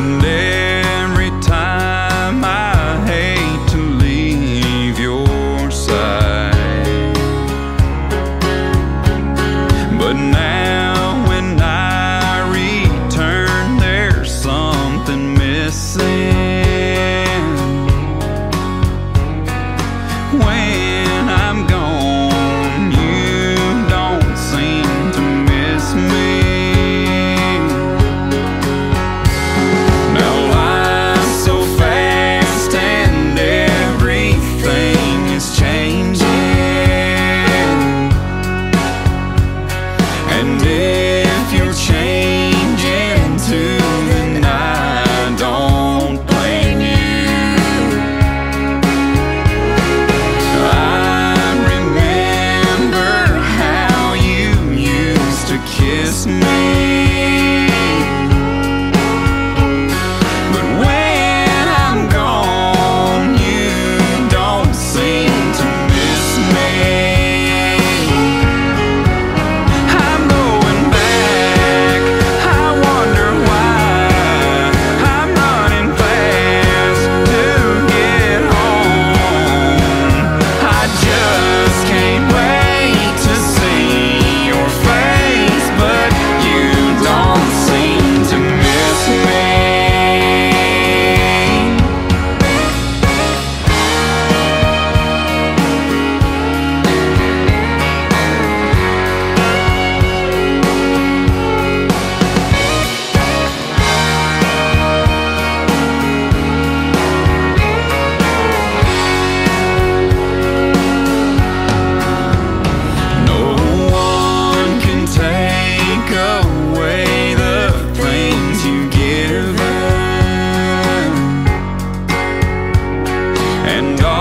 And every time I hate to leave your side. But now and all